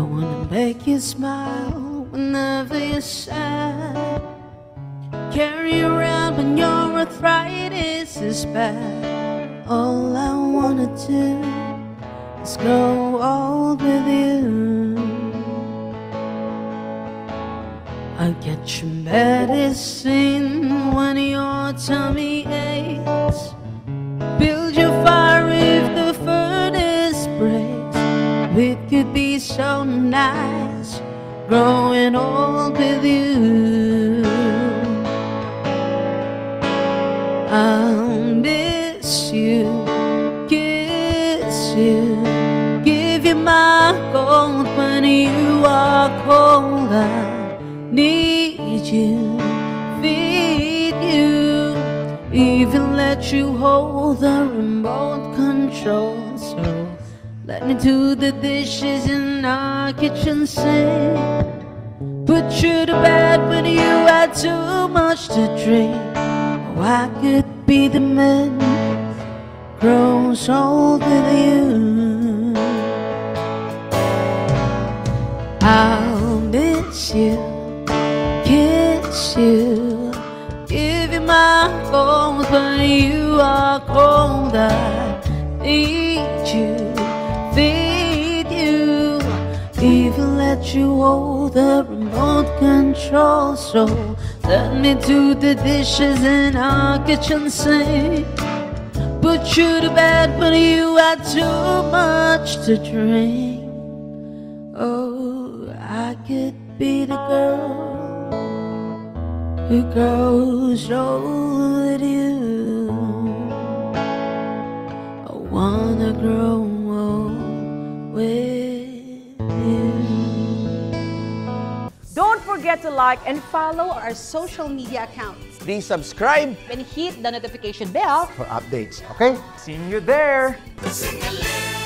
wanna make you smile whenever you're sad. Carry around when your arthritis is bad. All I wanna do is grow old with you. I'll get your medicine when your tummy aches. It could be so nice growing old with you. I'll miss you, kiss you, give you my gold when you are cold. I need you, feed you, even let you hold the remote control. So let me do the dishes in our kitchen sink. Put you to bed when you had too much to drink. Oh, I could be the man grows old with you. I'll miss you, kiss you, give you my gold when you are cold. Even let you hold the remote control. So let me do the dishes in our kitchen sink. Put you to bed when you had too much to drink. Oh, I could be the girl who grows old with you. I wanna grow forget to like and follow our social media accounts Please subscribe and hit the notification bell For updates, okay? See you there! Sing a